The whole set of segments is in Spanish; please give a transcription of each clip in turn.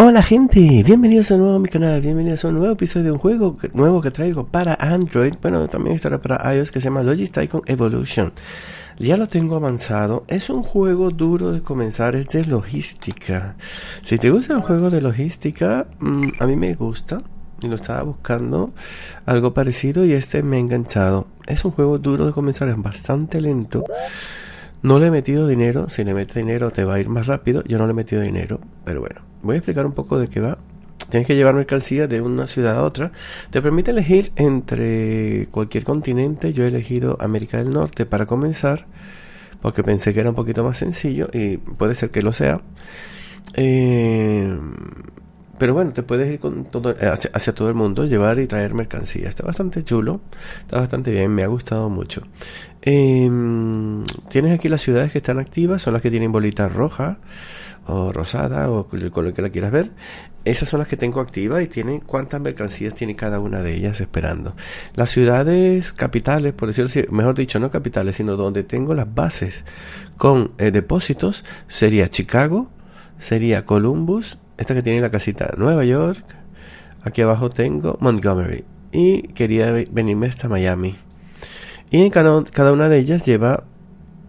Hola gente, bienvenidos a nuevo a mi canal, bienvenidos a un nuevo episodio de un juego nuevo que traigo para Android, bueno también estará para iOS que se llama Logis Evolution. Ya lo tengo avanzado, es un juego duro de comenzar, es de logística. Si te gusta el juego de logística, mm, a mí me gusta. Y lo estaba buscando algo parecido y este me ha enganchado. Es un juego duro de comenzar, es bastante lento. No le he metido dinero, si le metes dinero te va a ir más rápido, yo no le he metido dinero, pero bueno, voy a explicar un poco de qué va. Tienes que llevar mercancía de una ciudad a otra. Te permite elegir entre cualquier continente. Yo he elegido América del Norte para comenzar, porque pensé que era un poquito más sencillo y puede ser que lo sea. Eh, pero bueno, te puedes ir con todo, eh, hacia, todo el mundo, llevar y traer mercancía. Está bastante chulo, está bastante bien, me ha gustado mucho. Eh, tienes aquí las ciudades que están activas, son las que tienen bolita roja o rosada o con lo que la quieras ver. Esas son las que tengo activas y tienen cuántas mercancías tiene cada una de ellas esperando. Las ciudades capitales, por decirlo así, mejor dicho, no capitales, sino donde tengo las bases con eh, depósitos, sería Chicago, sería Columbus, esta que tiene la casita Nueva York, aquí abajo tengo Montgomery y quería ve- venirme hasta Miami. Y cada una de ellas lleva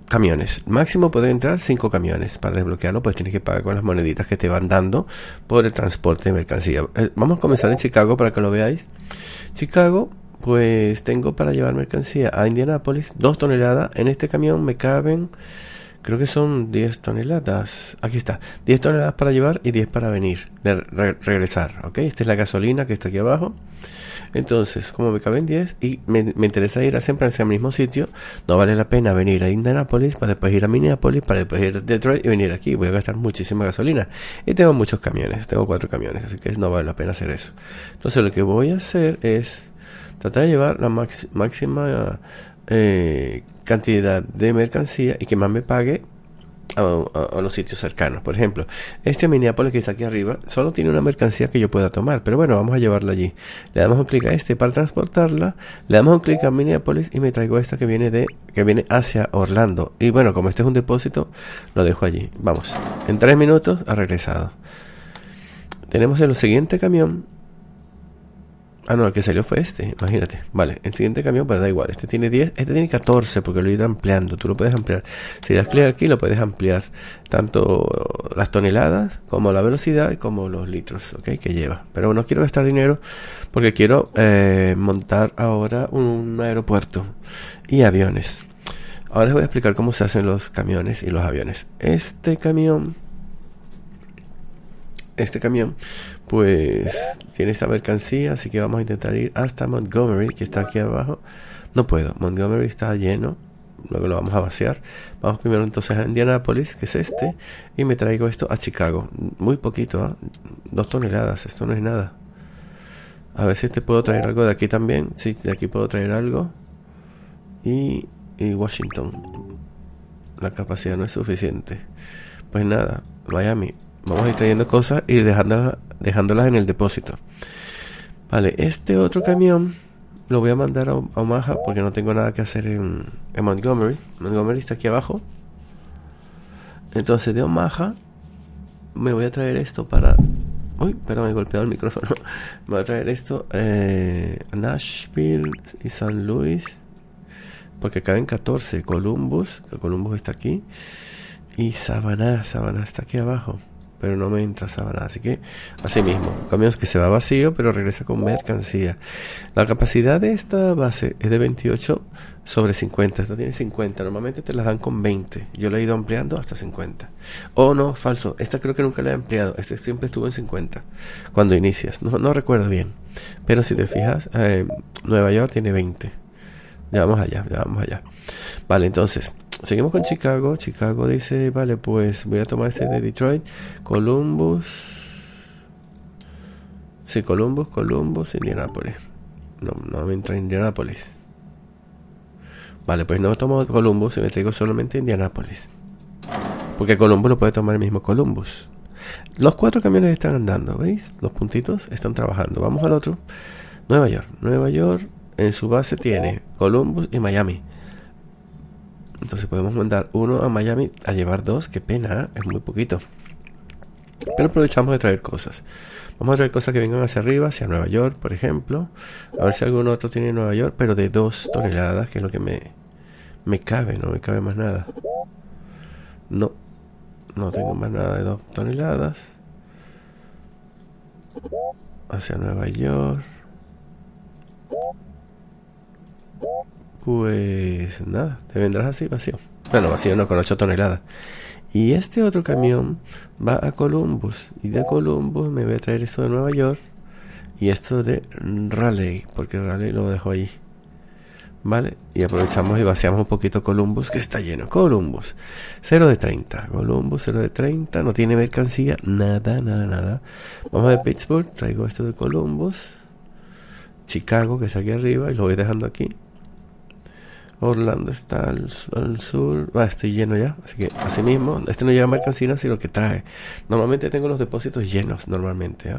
camiones. Máximo puede entrar 5 camiones. Para desbloquearlo, pues tienes que pagar con las moneditas que te van dando por el transporte de mercancía. Eh, Vamos a comenzar en Chicago para que lo veáis. Chicago, pues tengo para llevar mercancía a Indianapolis 2 toneladas. En este camión me caben, creo que son 10 toneladas. Aquí está, 10 toneladas para llevar y 10 para venir, regresar. Ok, esta es la gasolina que está aquí abajo. Entonces, como me caben 10 y me, interesa ir a siempre el mismo sitio, no vale la pena venir a Indianapolis para después ir a Minneapolis, para después ir a Detroit y venir aquí. Voy a gastar muchísima gasolina. Y tengo muchos camiones, tengo cuatro camiones, así que no vale la pena hacer eso. Entonces, lo que voy a hacer es tratar de llevar la máxima eh, cantidad de mercancía y que más me pague a, los sitios cercanos. Por ejemplo, este Minneapolis que está aquí arriba solo tiene una mercancía que yo pueda tomar, pero bueno, vamos a llevarla allí. Le damos un clic a este para transportarla, le damos un clic a Minneapolis y me traigo esta que viene de que viene hacia Orlando. Y bueno, como este es un depósito, lo dejo allí. Vamos, en tres minutos ha regresado. Tenemos el siguiente camión. Ah, no, el que salió fue este, imagínate. Vale, el siguiente camión, pues da igual. Este tiene 10, este tiene 14 porque lo he ido ampliando. Tú lo puedes ampliar. Si das clic aquí, lo puedes ampliar. Tanto las toneladas, como la velocidad, como los litros, ¿ok? Que lleva. Pero no quiero gastar dinero porque quiero eh, montar ahora un aeropuerto y aviones. Ahora les voy a explicar cómo se hacen los camiones y los aviones. Este camión este camión pues tiene esta mercancía así que vamos a intentar ir hasta Montgomery que está aquí abajo. No puedo Montgomery está lleno luego lo vamos a vaciar. Vamos primero entonces a Indianapolis que es este y me traigo esto a Chicago. Muy poquito ¿ah? dos toneladas esto no es nada. A ver si te puedo traer algo de aquí también. Sí de aquí puedo traer algo. Y, y Washington. La capacidad no es suficiente. Pues nada Miami Vamos a ir trayendo cosas y dejándolas, dejándolas en el depósito. Vale, este otro camión lo voy a mandar a, Omaha porque no tengo nada que hacer en, Montgomery. Montgomery está aquí abajo. Entonces de Omaha me voy a traer esto para... Uy, perdón, he golpeado el micrófono. Me voy a traer esto eh, a Nashville y San Luis. Porque caben 14. Columbus, que Columbus está aquí. Y Savannah, Savannah está aquí abajo. Pero no me entra Savannah. Así que, así mismo. Camión que se va vacío, pero regresa con mercancía. La capacidad de esta base es de 28 sobre 50. Esta tiene 50. Normalmente te las dan con 20. Yo la he ido ampliando hasta 50. O no, falso. Esta creo que nunca la he ampliado. Este siempre estuvo en 50. Cuando inicias. No, no recuerdo bien. Pero si te fijas, eh, Nueva York tiene 20. Ya vamos allá, ya vamos allá. Vale, entonces, seguimos con Chicago. Chicago dice, vale, pues voy a tomar este de Detroit. Columbus. Sí, Columbus, Columbus, Indianapolis. No, no me entra Indianapolis. Vale, pues no tomo Columbus y me traigo solamente Indianapolis. Porque Columbus lo puede tomar el mismo Columbus. Los cuatro camiones están andando, ¿veis? Los puntitos están trabajando. Vamos al otro. Nueva York. Nueva York en su base tiene Columbus y Miami. Entonces podemos mandar uno a Miami a llevar dos. Qué pena, ¿eh? es muy poquito. Pero aprovechamos de traer cosas. Vamos a traer cosas que vengan hacia arriba, hacia Nueva York, por ejemplo. A ver si algún otro tiene Nueva York, pero de dos toneladas, que es lo que me, me cabe, no me cabe más nada. No, no tengo más nada de dos toneladas. Hacia Nueva York. Pues nada, te vendrás así vacío. Bueno, vacío no, con 8 toneladas. Y este otro camión va a Columbus. Y de Columbus me voy a traer esto de Nueva York. Y esto de Raleigh, porque Raleigh lo dejo ahí. ¿Vale? Y aprovechamos y vaciamos un poquito Columbus, que está lleno. Columbus, 0 de 30. Columbus, 0 de 30. No tiene mercancía, nada, nada, nada. Vamos a Pittsburgh, traigo esto de Columbus. Chicago, que está aquí arriba, y lo voy dejando aquí. Orlando está al, sur. Ah, estoy lleno ya. Así que, así mismo, este no lleva mercancía, sino que trae. Normalmente tengo los depósitos llenos, normalmente.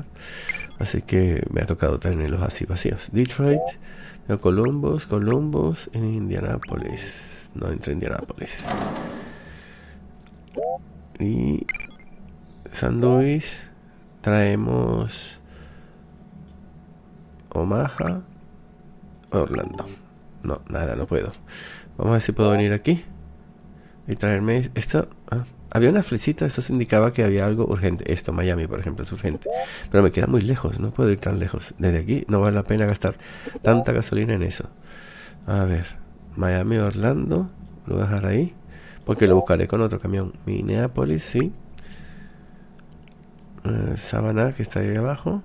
Así que me ha tocado tenerlos así vacíos. Detroit, Columbus, Columbus, en Indianapolis. No entre Indianapolis. Y San Luis, traemos Omaha, Orlando. No, nada, no puedo. Vamos a ver si puedo venir aquí y traerme esto. Ah, había una flechita, eso indicaba que había algo urgente. Esto, Miami, por ejemplo, es urgente. Pero me queda muy lejos, no puedo ir tan lejos. Desde aquí no vale la pena gastar tanta gasolina en eso. A ver, Miami, Orlando, lo voy a dejar ahí. Porque lo buscaré con otro camión. Minneapolis, sí. Eh, Sabana, que está ahí abajo.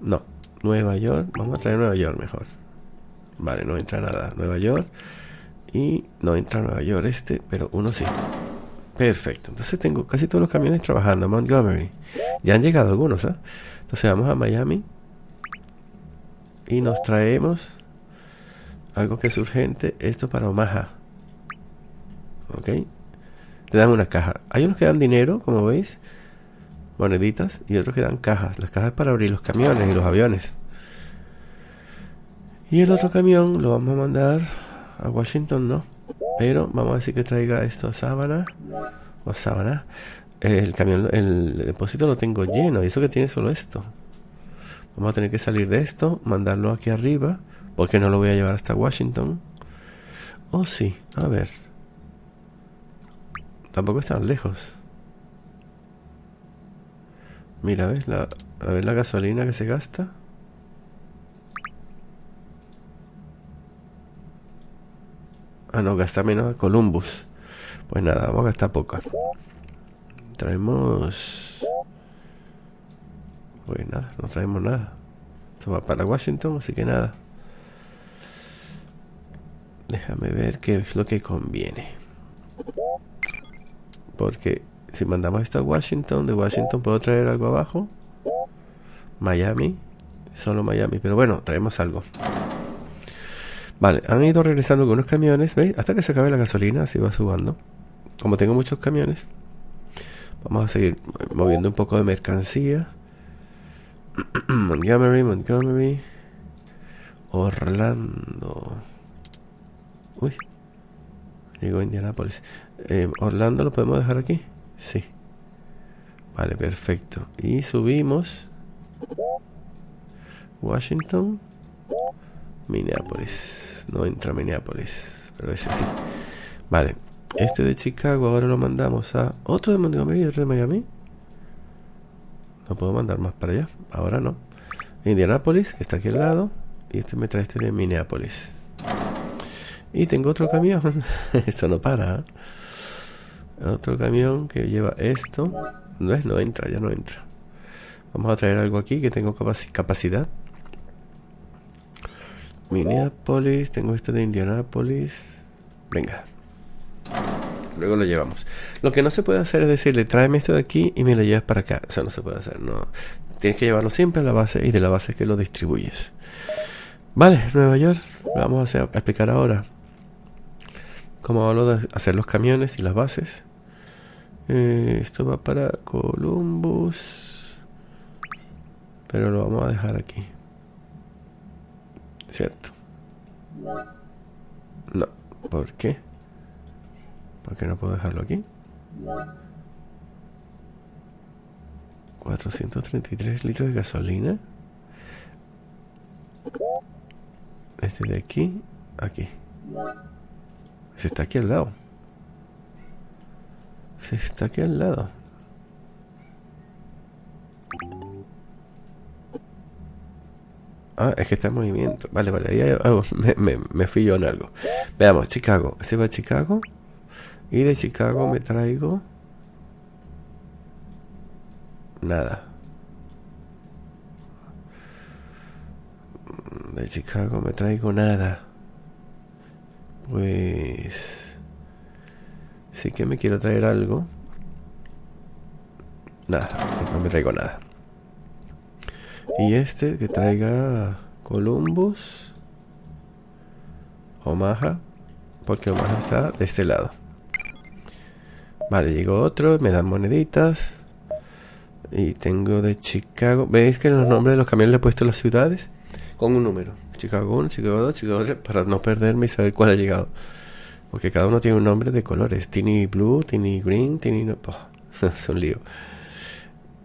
No, Nueva York. Vamos a traer Nueva York mejor. Vale, no entra nada. Nueva York. Y no entra Nueva York este, pero uno sí. Perfecto. Entonces tengo casi todos los camiones trabajando. Montgomery. Ya han llegado algunos, ¿ah? Entonces vamos a Miami. Y nos traemos algo que es urgente. Esto para Omaha. ¿Ok? Te dan una caja. Hay unos que dan dinero, como veis. Moneditas. Y otros que dan cajas. Las cajas para abrir los camiones y los aviones. Y el otro camión lo vamos a mandar a Washington, no. Pero vamos a decir que traiga esto a Sábana. O Sábana. El camión, el depósito lo tengo lleno. Y eso que tiene solo esto. Vamos a tener que salir de esto, mandarlo aquí arriba. Porque no lo voy a llevar hasta Washington. Oh, sí. A ver. Tampoco es tan lejos. Mira, ¿ves? La, a ver la gasolina que se gasta. Ah, no, gasta menos Columbus. Pues nada, vamos a gastar poca. Traemos. Pues nada, no traemos nada. Esto va para Washington, así que nada. Déjame ver qué es lo que conviene. Porque si mandamos esto a Washington, de Washington puedo traer algo abajo. Miami, solo Miami, pero bueno, traemos algo. Vale, han ido regresando algunos camiones, ¿veis? Hasta que se acabe la gasolina, así va subando. Como tengo muchos camiones, vamos a seguir moviendo un poco de mercancía. Montgomery, Montgomery, Orlando. Uy, llegó Indianapolis. Eh, Orlando lo podemos dejar aquí. Sí. Vale, perfecto. Y subimos. Washington. Minneapolis. No entra Minneapolis. Pero ese sí. Vale. Este de Chicago ahora lo mandamos a otro de Montgomery y otro de Miami. No puedo mandar más para allá. Ahora no. Indianapolis, que está aquí al lado. Y este me trae este de Minneapolis. Y tengo otro camión. Eso no para. ¿eh? Otro camión que lleva esto. No es, no entra, ya no entra. Vamos a traer algo aquí que tengo capacidad. Minneapolis, tengo este de Indianapolis. Venga. Luego lo llevamos. Lo que no se puede hacer es decirle, tráeme esto de aquí y me lo llevas para acá. Eso no se puede hacer, no. Tienes que llevarlo siempre a la base y de la base que lo distribuyes. Vale, Nueva York. Vamos a, hacer, a explicar ahora cómo hablo de hacer los camiones y las bases. Eh, esto va para Columbus. Pero lo vamos a dejar aquí. ¿Cierto? No. ¿Por qué? ¿Por qué no puedo dejarlo aquí? 433 litros de gasolina. Este de aquí, aquí. Se está aquí al lado. Se está aquí al lado. Ah, es que está en movimiento. Vale, vale, ahí me, me, me fui yo en algo. Veamos, Chicago. Este va a Chicago. Y de Chicago me traigo... Nada. De Chicago me traigo nada. Pues... Sí que me quiero traer algo. Nada, no me traigo nada. Y este que traiga Columbus. Omaha. Porque Omaha está de este lado. Vale, llegó otro, me dan moneditas. Y tengo de Chicago. ¿Veis que en los nombres de los camiones le he puesto las ciudades? Con un número. Chicago 1, Chicago 2, Chicago 3. Para no perderme y saber cuál ha llegado. Porque cada uno tiene un nombre de colores. Tiny Blue, Tiny Green, Tiny... No, es un lío.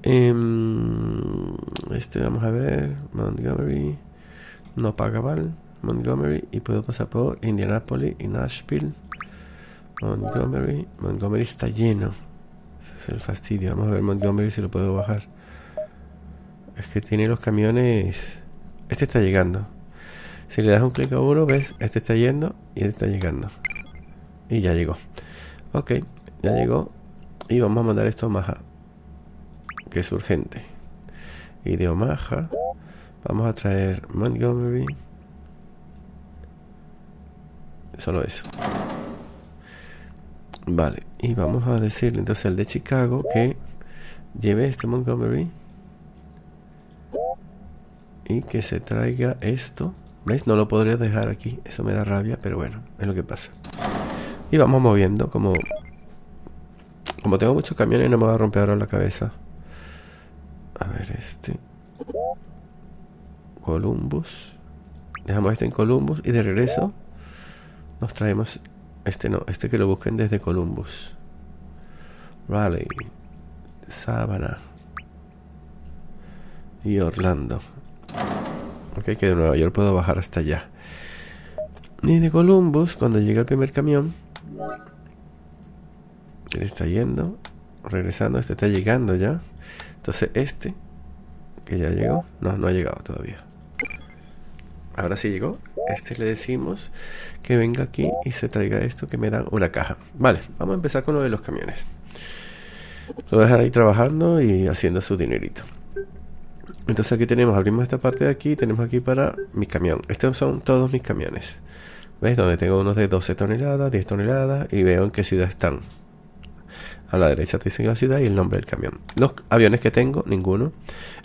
Em, este vamos a ver. Montgomery. No paga mal. Montgomery. Y puedo pasar por Indianapolis y Nashville. Montgomery. Montgomery está lleno. Es el fastidio. Vamos a ver Montgomery si lo puedo bajar. Es que tiene los camiones. Este está llegando. Si le das un clic a uno, ves, este está yendo y este está llegando. Y ya llegó. Ok, ya llegó. Y vamos a mandar esto a Omaha. Que es urgente. Y de Omaha vamos a traer Montgomery. Solo eso. Vale, y vamos a decirle entonces al de Chicago que lleve este Montgomery y que se traiga esto. ¿Veis? No lo podría dejar aquí, eso me da rabia, pero bueno, es lo que pasa. Y vamos moviendo como... Como tengo muchos camiones no me va a romper ahora la cabeza. A ver, este... Columbus. Dejamos este en Columbus y de regreso nos traemos este no, este que lo busquen desde Columbus. Raleigh, Savannah y Orlando. Ok, que de Nueva York puedo bajar hasta allá. Y de Columbus, cuando llega el primer camión, él está yendo, regresando, este está llegando ya. Entonces este, que ya llegó, no, no ha llegado todavía. Ahora sí llegó. Este le decimos que venga aquí y se traiga esto que me dan una caja. Vale, vamos a empezar con lo de los camiones. Lo voy a dejar ahí trabajando y haciendo su dinerito. Entonces aquí tenemos, abrimos esta parte de aquí, tenemos aquí para mi camión. Estos son todos mis camiones. ¿Veis? Donde tengo unos de 12 toneladas, 10 toneladas y veo en qué ciudad están. A la derecha te dicen la ciudad y el nombre del camión. Los aviones que tengo, ninguno.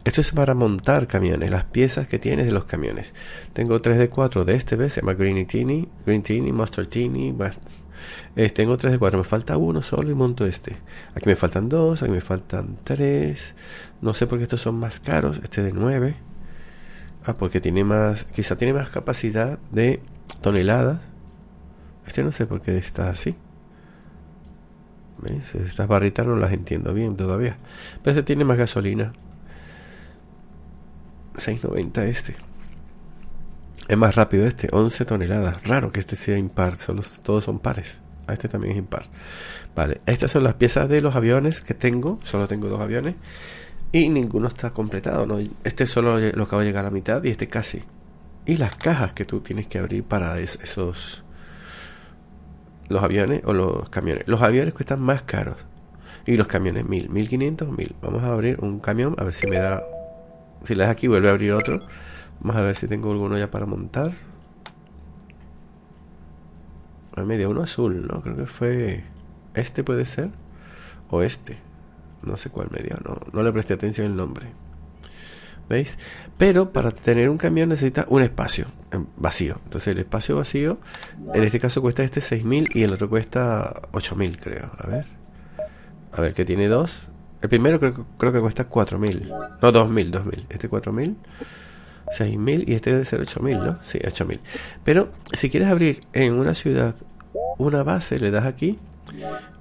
Esto es para montar camiones, las piezas que tienes de los camiones. Tengo 3 de 4 de este, ¿ves? Se llama Green Teeny, Green Teeny, Mustard Teeny. Eh, tengo 3 de 4, me falta uno solo y monto este. Aquí me faltan 2, aquí me faltan 3. No sé por qué estos son más caros. Este de 9. Ah, porque tiene más, quizá tiene más capacidad de toneladas. Este no sé por qué está así. Estas barritas no las entiendo bien todavía. Pero este tiene más gasolina. 6.90 este. Es más rápido este, 11 toneladas. Raro que este sea impar, solo, todos son pares. A este también es impar. Vale, estas son las piezas de los aviones que tengo. Solo tengo dos aviones. Y ninguno está completado. ¿no? Este solo lo acabo de llegar a la mitad y este casi. Y las cajas que tú tienes que abrir para esos los aviones o los camiones. Los aviones cuestan más caros. Y los camiones, mil, mil quinientos, mil. Vamos a abrir un camión, a ver si me da. Si le das aquí, vuelve a abrir otro. Vamos a ver si tengo alguno ya para montar. A medio uno azul, ¿no? Creo que fue. Este puede ser. O este. No sé cuál medio, no, no le presté atención el nombre. ¿Veis? Pero para tener un camión necesita un espacio vacío. Entonces el espacio vacío, en este caso cuesta este 6.000 y el otro cuesta 8.000 creo. A ver. A ver, que tiene dos. El primero creo, creo que cuesta 4.000. No, 2.000, 2.000. Este 4.000. 6.000 y este debe ser 8.000, ¿no? Sí, 8.000. Pero si quieres abrir en una ciudad una base, le das aquí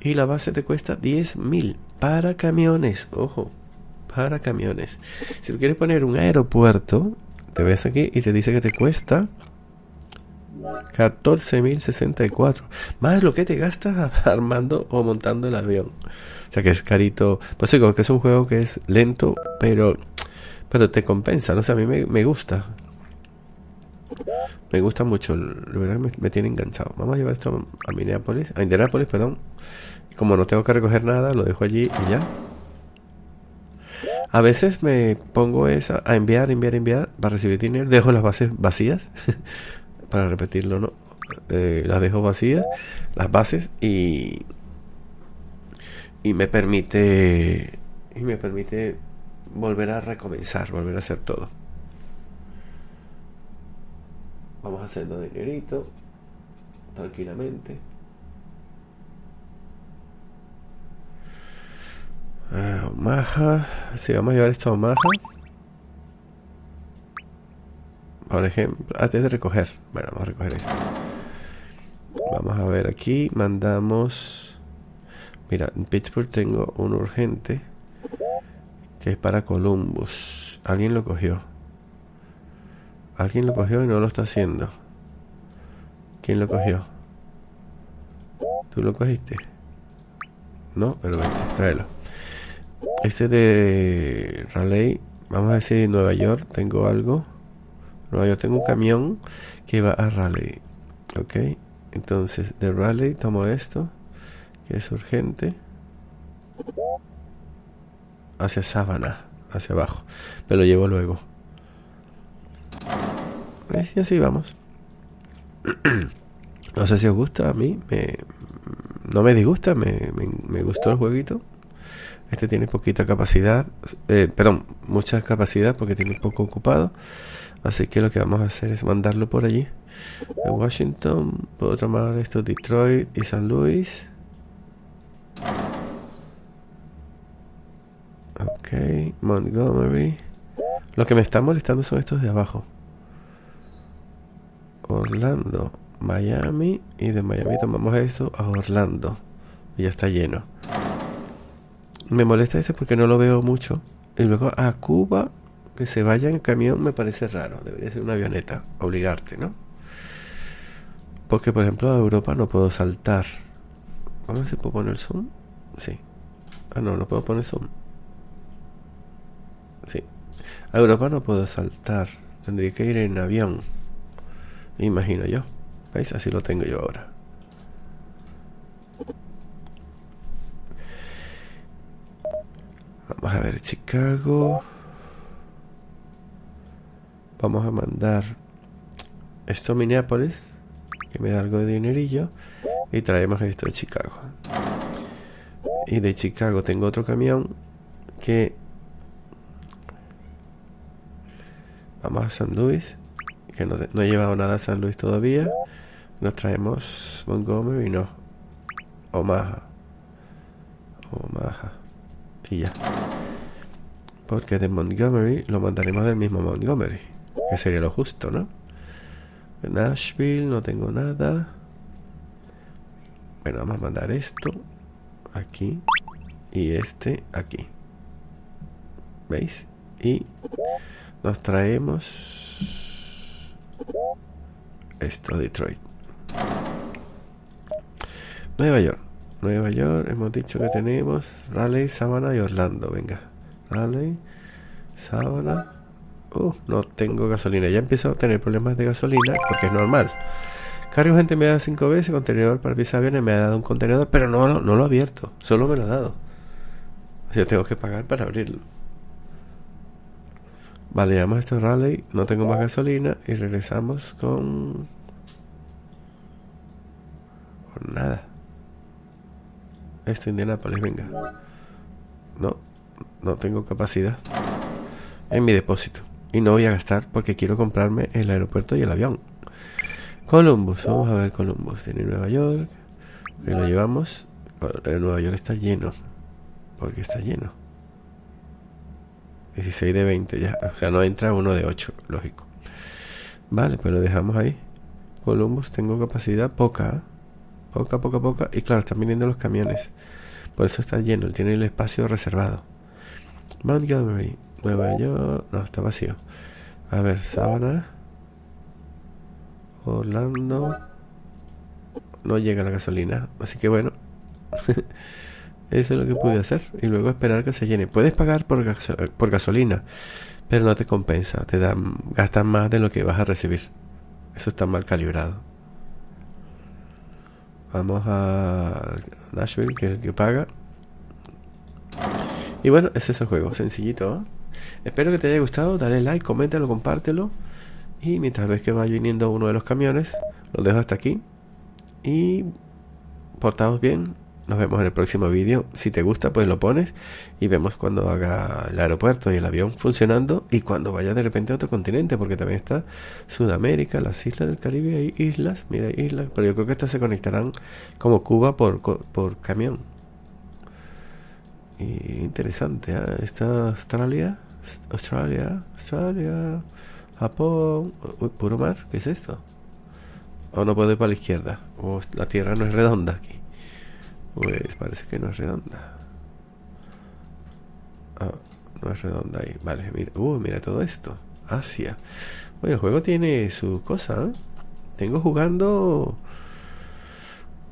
y la base te cuesta 10.000 para camiones. Ojo, para camiones. Si tú quieres poner un aeropuerto, te ves aquí y te dice que te cuesta 14.064. Más lo que te gastas armando o montando el avión. O sea que es carito. Pues digo que es un juego que es lento, pero pero te compensa. ¿no? Sea, a mí me, gusta. Me gusta mucho. La verdad me, me, tiene enganchado. Vamos a llevar esto a Minneapolis. A Indianapolis, perdón. como no tengo que recoger nada, lo dejo allí y ya. A veces me pongo esa a enviar, enviar, enviar para recibir dinero. Dejo las bases vacías para repetirlo, ¿no? Eh, las dejo vacías, las bases y y me permite y me permite volver a recomenzar, volver a hacer todo. Vamos haciendo dinerito tranquilamente. Uh, Omaha, si vamos a llevar esto a Omaha. Por ejemplo, antes de recoger. Bueno, vamos a recoger esto. Vamos a ver aquí. Mandamos. Mira, en Pittsburgh tengo un urgente. Que es para Columbus. Alguien lo cogió. Alguien lo cogió y no lo está haciendo. ¿Quién lo cogió? ¿Tú lo cogiste? No, pero vente, tráelo. Este de Raleigh, vamos a decir Nueva York, tengo algo. Nueva York tengo un camión que va a Raleigh. Ok, entonces de Raleigh tomo esto, que es urgente, hacia Sabana, hacia abajo. Me lo llevo luego. Y así vamos. no sé si os gusta a mí, me, no me disgusta, me, me gustó el jueguito. Este tiene poquita capacidad, eh, perdón, mucha capacidad porque tiene poco ocupado. Así que lo que vamos a hacer es mandarlo por allí. En Washington, puedo tomar esto Detroit y San Luis. Ok, Montgomery. Lo que me está molestando son estos de abajo. Orlando, Miami y de Miami tomamos eso a Orlando. Y ya está lleno. Me molesta ese porque no lo veo mucho. Y luego a Cuba, que se vaya en camión me parece raro. Debería ser una avioneta, obligarte, ¿no? Porque, por ejemplo, a Europa no puedo saltar. A ver si puedo poner zoom. Sí. Ah, no, no puedo poner zoom. Sí. A Europa no puedo saltar. Tendría que ir en avión. Imagino yo. ¿Veis? Así lo tengo yo ahora. Vamos a ver, Chicago. Vamos a mandar esto a Minneapolis, que me da algo de dinerillo, y traemos esto de Chicago. Y de Chicago tengo otro camión que vamos a San Luis, que no, no he llevado nada a San Luis todavía. Nos traemos Montgomery, no, Omaha. Omaha y ya. Porque de Montgomery lo mandaremos del mismo Montgomery, que sería lo justo, ¿no? Nashville no tengo nada. Bueno, vamos a mandar esto aquí y este aquí. ¿Veis? Y nos traemos esto Detroit. Nueva York. Nueva York, hemos dicho que tenemos Raleigh, Sabana y Orlando. Venga, Raleigh, Sabana. Uh, no tengo gasolina. Ya empiezo a tener problemas de gasolina porque es normal. Cargo gente me da cinco veces, contenedor para pisar aviones me ha dado un contenedor, pero no, lo ha abierto, solo me lo ha dado. Yo tengo que pagar para abrirlo. Vale, a esto Raleigh, no tengo más gasolina y regresamos con... Por nada. Esto Indianapolis, venga. No, no tengo capacidad en mi depósito. Y no voy a gastar porque quiero comprarme el aeropuerto y el avión. Columbus, vamos a ver Columbus. Tiene Nueva York. Que lo llevamos. Nueva York está lleno. Porque está lleno. 16 de 20 ya. O sea, no entra uno de 8, lógico. Vale, pues lo dejamos ahí. Columbus, tengo capacidad poca. Poca, poca, poca. Y claro, están viniendo los camiones. Por eso está lleno. Tiene el espacio reservado. Montgomery, Nueva York. No, está vacío. A ver, Sabana. Orlando. No llega la gasolina. Así que bueno. Eso es lo que pude hacer. Y luego esperar que se llene. Puedes pagar por, por gasolina. Pero no te compensa. Te dan, gastan más de lo que vas a recibir. Eso está mal calibrado. Vamos a Nashville, que es el que paga. Y bueno, ese es el juego, sencillito. ¿eh? Espero que te haya gustado, dale like, coméntalo, compártelo. Y mientras ves que va viniendo uno de los camiones, lo dejo hasta aquí. Y portaos bien, nos vemos en el próximo vídeo. Si te gusta, pues lo pones y vemos cuando haga el aeropuerto y el avión funcionando y cuando vaya de repente a otro continente, porque también está Sudamérica, las islas del Caribe, hay islas, mira, islas, pero yo creo que estas se conectarán como Cuba por, por camión. Y interesante, ¿eh? Está Australia, Australia, Australia, Japón, puro mar, ¿qué es esto? O no puedo ir para la izquierda, o la tierra no es redonda aquí. Pues parece que no es redonda. Ah, no es redonda ahí. Vale, mira, uh, mira todo esto. Asia. Bueno, el juego tiene su cosa. ¿eh? Tengo jugando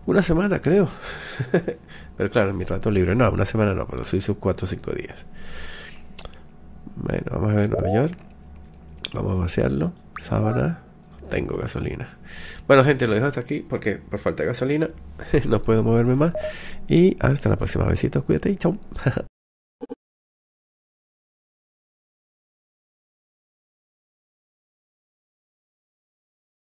una semana, creo. pero claro, en mi rato libre. No, una semana no, pero soy sus 4 o 5 días. Bueno, vamos a ver Nueva York. Vamos a vaciarlo. Sábana. tengo gasolina. Bueno, gente, lo dejo hasta aquí porque por falta de gasolina no puedo moverme más. Y hasta la próxima. Besitos, cuídate y chao.